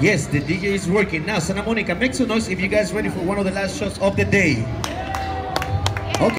Yes, the DJ is working. Now, Santa Monica, make some noise if you guys ready for one of the last shots of the day.